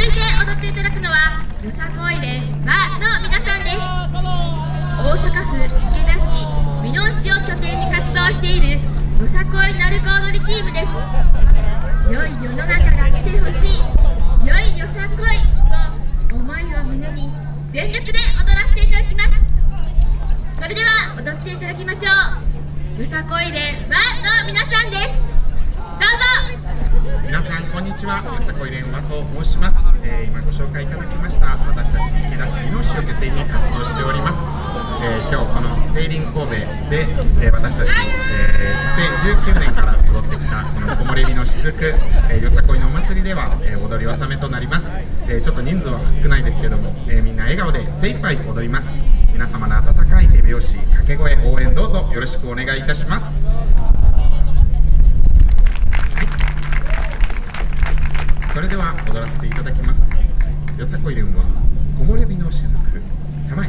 続いて踊っていただくのはよさこい連和の皆さんです。大阪府池田市箕面市を拠点に活動しているよさこい鳴子踊りチームです。良い世の中が来てほしい。良いよさこいを思いを胸に全力で踊らせていただきます。それでは踊っていただきましょう。よさこい連和の皆さんです。どうぞ。皆さんこんにちは。よさこい連和と申します、えー、今ご紹介いただきました私たち池田市美濃市を拠点に活動しております、えー、今日この聖林神戸で、えー、私たち、え2019年から踊ってきたこの木漏れ日の雫、えよさこいのお祭りでは、え踊り納めとなります、えちょっと人数は少ないですけども、えみんな笑顔で精一杯踊ります。皆様の温かい手拍子掛け声応援どうぞよろしくお願いいたします。それでは踊らせていただきます。よさこい連は木漏れ日の雫構え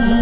っ